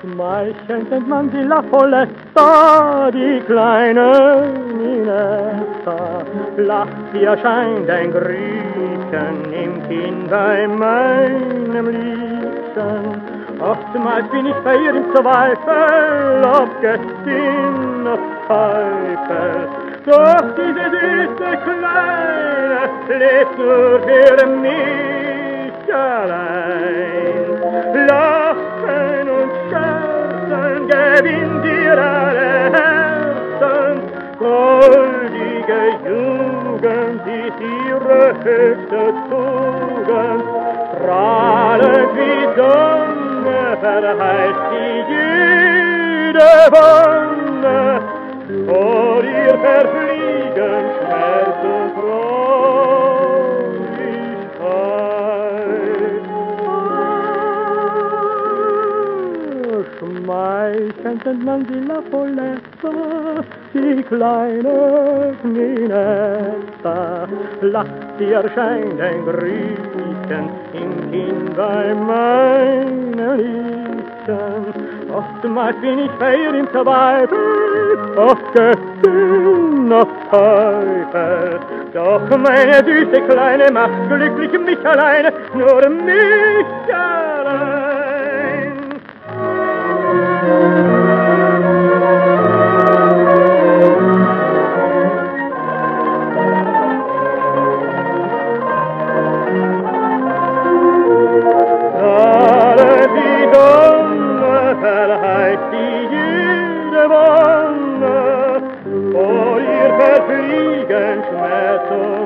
Schmeichelnd nennt man die La Folletta, die kleine Minetta. Lacht, wie erscheint ein Griechen im Kinn bei meinem Liebchen. Oftmals bin ich bei ihr im Zweifel, ob Gästin, ob Pfeife. Doch diese süße Kleine lebt nur für mich allein. Lachen und Scherzen gewinnt ihr alle Herzen, goldige Jugend ist ihre höchste Tugend, strahlend wie Sonne verheißt sie jede Wonne, Nennt man die La Folletta, die kleine Minetta. Lacht, sie erscheint ein Griechen im Kinn bei meinem Liebchen. Oftmals bin ich bei ihr im Zweifel, auf Göttin, auf Teufel. Doch meine süße Kleine macht glücklich mich alleine, nur mich allein.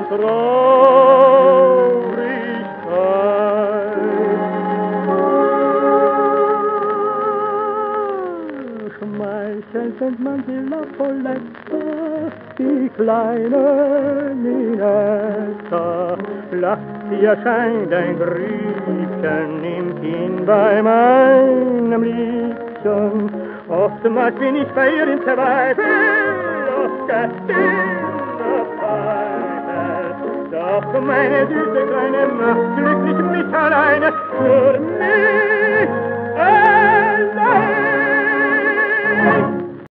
Traurigkeit. Schmeichelnd nennt man die La Folletta, die kleine Minetta. Lacht, sie erscheint ein Grübchen im Kinn bei meinem Liebchen. Oftmals bin ich bei ihr in Zweifel, doch Gästin, doch Pfeife. Doch meine süße Kleine macht glücklich mich alleine, nur mich alleine.